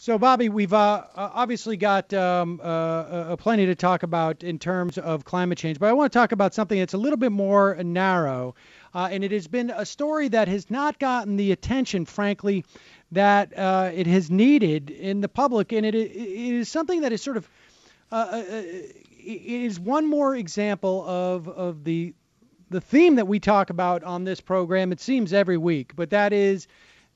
So, Bobby, we've uh, obviously got um, uh, uh, plenty to talk about in terms of climate change, but I want to talk about something that's a little bit more narrow. Uh, and it has been a story that has not gotten the attention, frankly, that uh, it has needed in the public. And it, it is something that is sort of, uh, it is one more example of, of the, the theme that we talk about on this program, it seems every week, but that is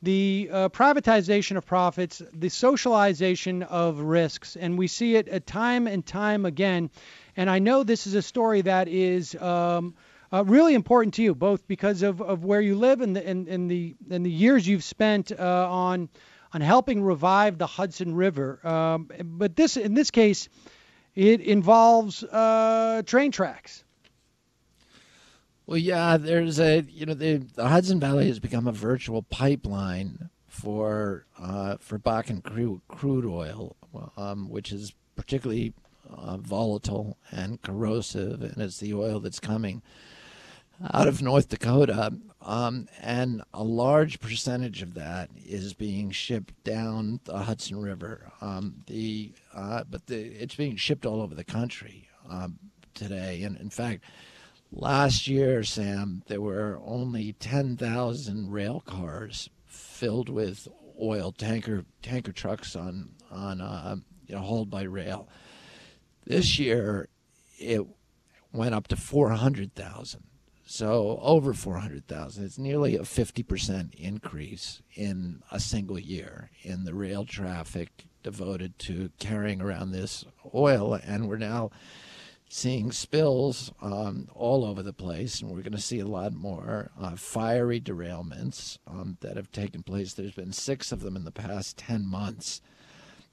the uh, privatization of profits, the socialization of risks, and we see it at time and time again. And I know this is a story that is um, uh, really important to you, both because of, of where you live and the and, and the and the years you've spent uh, on on helping revive the Hudson River. Um, but this in this case, it involves uh, train tracks. Well, yeah, there's a you know the, the Hudson Valley has become a virtual pipeline for uh, for Bakken crude, crude oil, um, which is particularly uh, volatile and corrosive, and it's the oil that's coming out of North Dakota, um, and a large percentage of that is being shipped down the Hudson River. Um, the uh, but the, it's being shipped all over the country um, today, and in fact Last year, Sam, there were only 10,000 rail cars filled with oil tanker tanker trucks on on uh, you know hauled by rail. This year, it went up to 400,000. So over 400,000. It's nearly a 50% increase in a single year in the rail traffic devoted to carrying around this oil, and we're now seeing spills um, all over the place, and we're going to see a lot more uh, fiery derailments um, that have taken place. There's been six of them in the past 10 months.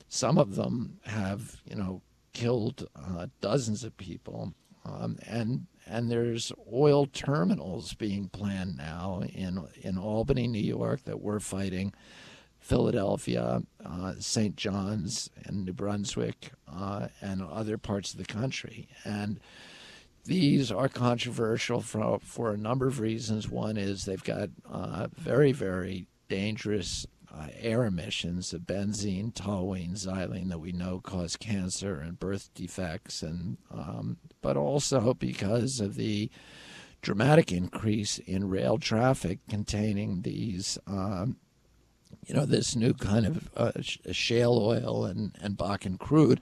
Some of them have, you know, killed uh, dozens of people. Um, and and there's oil terminals being planned now in in Albany, New York, that we're fighting Philadelphia, uh, St. John's, and New Brunswick, uh, and other parts of the country. And these are controversial for, for a number of reasons. One is they've got uh, very, very dangerous uh, air emissions of benzene, toluene, xylene that we know cause cancer and birth defects, and um, but also because of the dramatic increase in rail traffic containing these um, you know, this new kind of uh, shale oil and, and Bakken crude.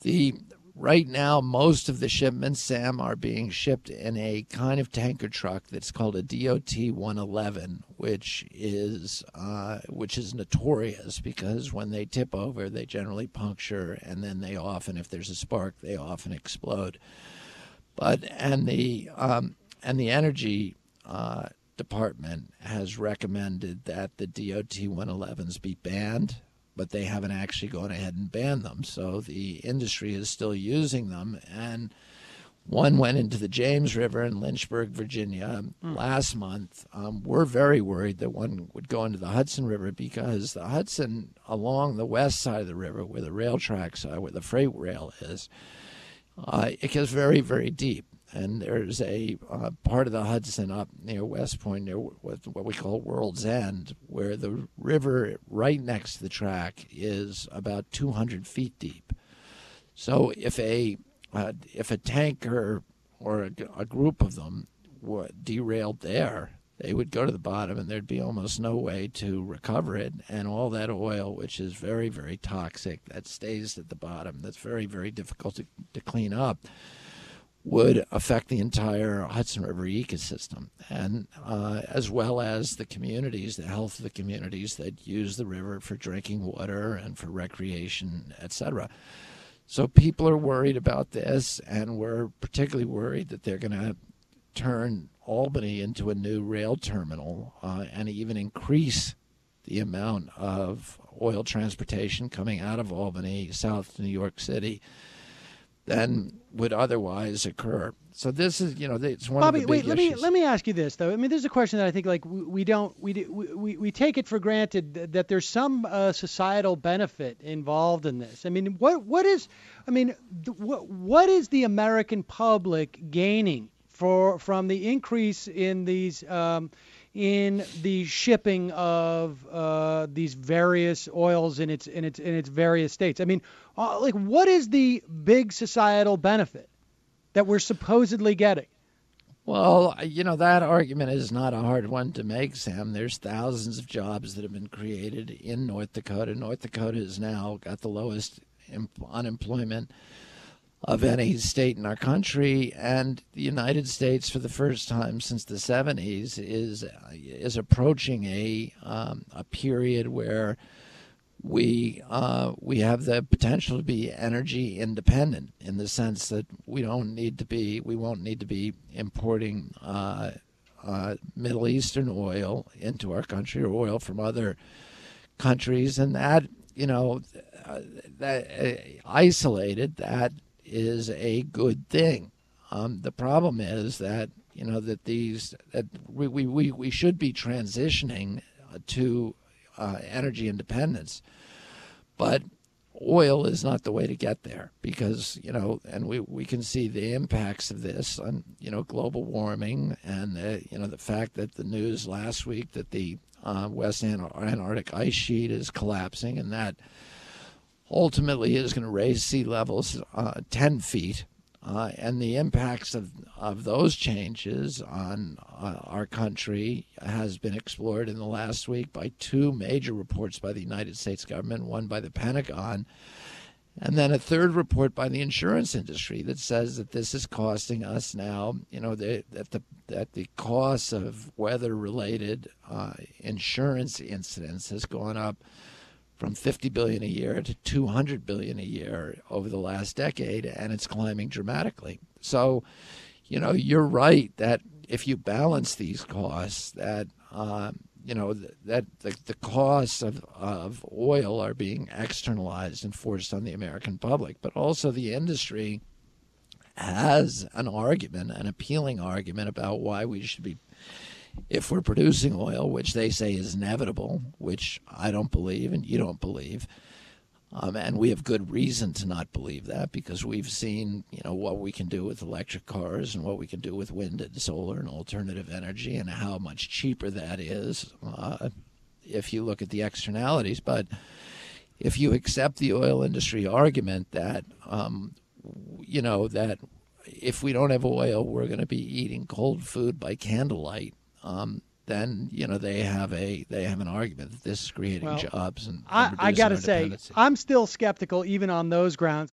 The right now, most of the shipments, Sam, are being shipped in a kind of tanker truck that's called a DOT 111, which is uh, which is notorious because when they tip over, they generally puncture, and then they often, if there's a spark, they often explode. But and the um, and the energy uh, department has recommended that the DOT 111s be banned, but they haven't actually gone ahead and banned them. So the industry is still using them. And one went into the James River in Lynchburg, Virginia mm. last month. Um, we're very worried that one would go into the Hudson River because the Hudson, along the west side of the river, where the rail tracks are, where the freight rail is, uh, it gets very, very deep and there's a uh, part of the Hudson up near West Point, near what, what we call World's End, where the river right next to the track is about 200 feet deep. So if a uh, if a tanker or a, a group of them were derailed there, they would go to the bottom, and there'd be almost no way to recover it. And all that oil, which is very, very toxic, that stays at the bottom. That's very, very difficult to, to clean up would affect the entire Hudson River ecosystem, and uh, as well as the communities, the health of the communities that use the river for drinking water and for recreation, etc. So people are worried about this, and we're particularly worried that they're going to turn Albany into a new rail terminal uh, and even increase the amount of oil transportation coming out of Albany south to New York City than would otherwise occur. So this is, you know, it's one Bobby, of the big wait, let me let me ask you this though. I mean, there's a question that I think like we, we don't we, we we take it for granted that, that there's some uh, societal benefit involved in this. I mean, what what is, I mean, th- what what is the American public gaining for from the increase in these um, in the shipping of uh, these various oils in its in its in its various states. I mean, uh, like what is the big societal benefit that we're supposedly getting? Well, you know, that argument is not a hard one to make, Sam. There's thousands of jobs that have been created in North Dakota. North Dakota has now got the lowest unemployment of any state in our country, and the United States, for the first time since the 70s, is is approaching a um, a period where we uh, we have the potential to be energy independent in the sense that we don't need to be we won't need to be importing uh, uh, Middle Eastern oil into our country or oil from other countries, and that you know uh, that uh, isolated that is a good thing. Um, the problem is that you know that these that we we, we we should be transitioning to uh, energy independence. But oil is not the way to get there because, you know, and we, we can see the impacts of this on, you know, global warming and, the, you know, the fact that the news last week that the uh, West Antarctic ice sheet is collapsing and that ultimately is going to raise sea levels uh, 10 feet uh, and the impacts of, of those changes on uh, our country has been explored in the last week by two major reports by the United States government, one by the Pentagon, and then a third report by the insurance industry that says that this is costing us now, you know, the, that the that the cost of weather-related uh, insurance incidents has gone up from 50 billion a year to 200 billion a year over the last decade and it's climbing dramatically. So you know you're right that if you balance these costs that um, you know that the, the costs of, of oil are being externalized and forced on the american public. But also the industry has an argument an appealing argument about why we should be if we're producing oil, which they say is inevitable, which I don't believe and you don't believe, um, and we have good reason to not believe that because we've seen, you know, what we can do with electric cars and what we can do with wind and solar and alternative energy and how much cheaper that is uh, if you look at the externalities. But if you accept the oil industry argument that, um, you know, that if we don't have oil, we're going to be eating cold food by candlelight um, then you know they have a they have an argument that this is creating well, jobs and, I, I got to say I'm still skeptical even on those grounds.